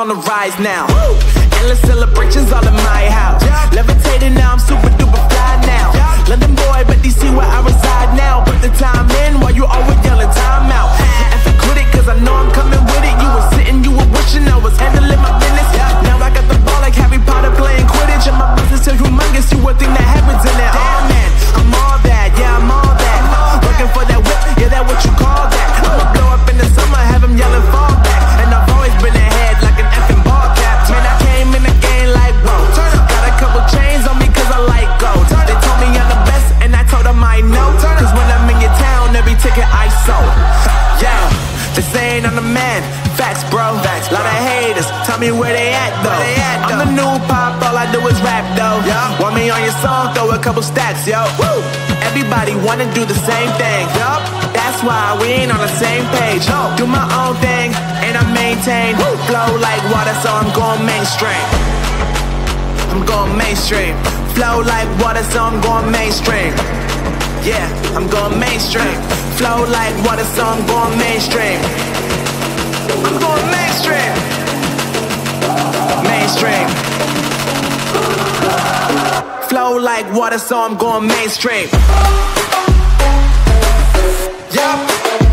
on the rise now. Why we ain't on the same page. No. Do my own thing, and I maintain. Woo. Flow like water, so I'm going mainstream. I'm going mainstream. Flow like water, so I'm going mainstream. Yeah, I'm going mainstream. Flow like water, so I'm going mainstream. I'm going mainstream. Mainstream. Flow like water, so I'm going mainstream. Yeah.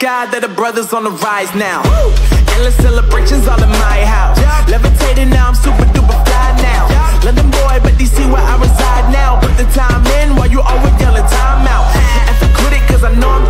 Brothers on the rise now. Endless celebrations all in my house. Levitating now, I'm super duper fly now. London boy, but DC where I reside now. Put the time in while you always yelling time out. And for critic, cause I know I'm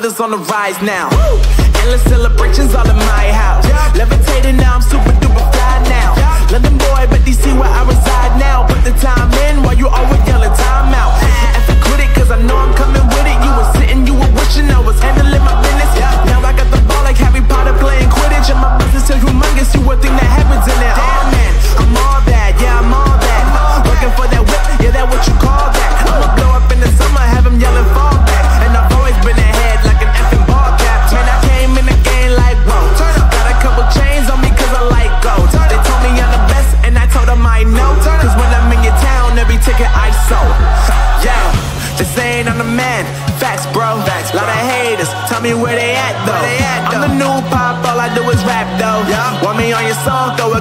brothers on the rise now. Endless syllables.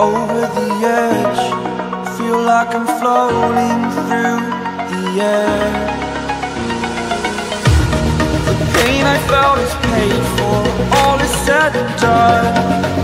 over the edge Feel like I'm floating through the air. The pain I felt is paid for All is said and done.